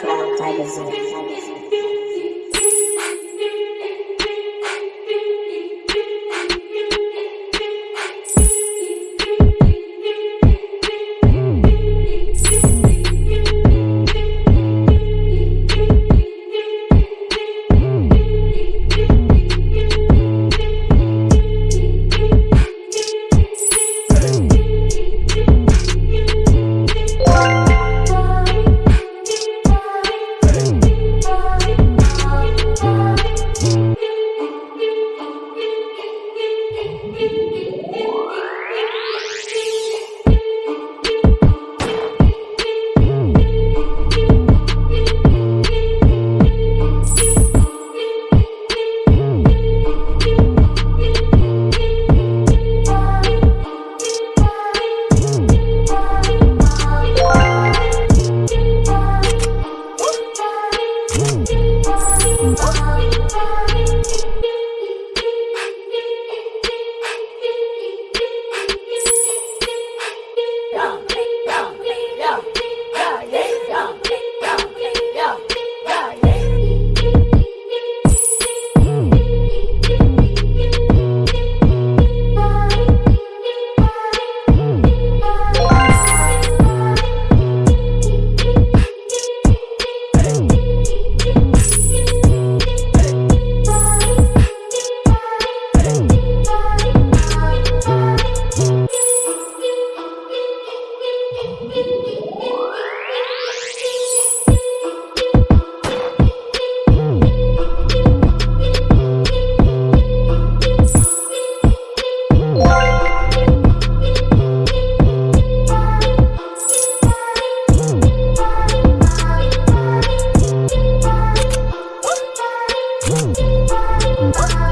Cloud Magazine. Oh, oh, oh.